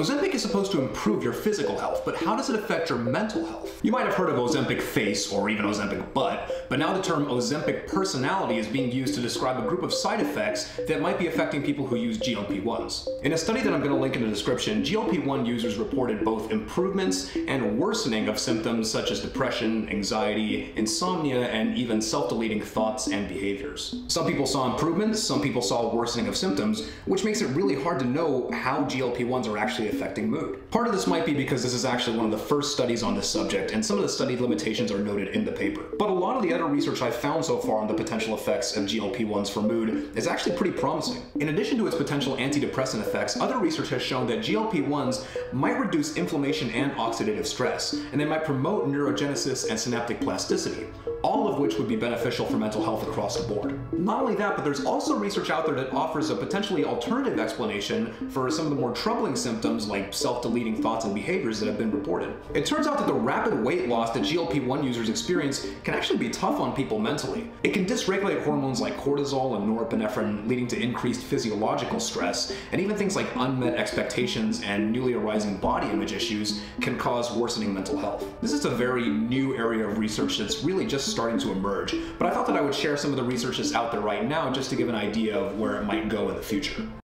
Ozempic is supposed to improve your physical health, but how does it affect your mental health? You might have heard of Ozempic face or even Ozempic butt, but now the term Ozempic personality is being used to describe a group of side effects that might be affecting people who use GLP-1s. In a study that I'm going to link in the description, GLP-1 users reported both improvements and worsening of symptoms such as depression, anxiety, insomnia, and even self-deleting thoughts and behaviors. Some people saw improvements, some people saw worsening of symptoms, which makes it really hard to know how GLP-1s are actually actually affecting mood. Part of this might be because this is actually one of the first studies on this subject, and some of the study limitations are noted in the paper. But a lot of the other research I've found so far on the potential effects of GLP-1s for mood is actually pretty promising. In addition to its potential antidepressant effects, other research has shown that GLP-1s might reduce inflammation and oxidative stress, and they might promote neurogenesis and synaptic plasticity, all of which would be beneficial for mental health across the board. Not only that, but there's also research out there that offers a potentially alternative explanation for some of the more troubling symptoms like self-deleting thoughts and behaviors that have been reported. It turns out that the rapid weight loss that GLP-1 users experience can actually be tough on people mentally. It can dysregulate hormones like cortisol and norepinephrine, leading to increased physiological stress, and even things like unmet expectations and newly arising body image issues can cause worsening mental health. This is a very new area of research that's really just starting to emerge, but I thought that I would share some of the research that's out there right now just to give an idea of where it might go in the future.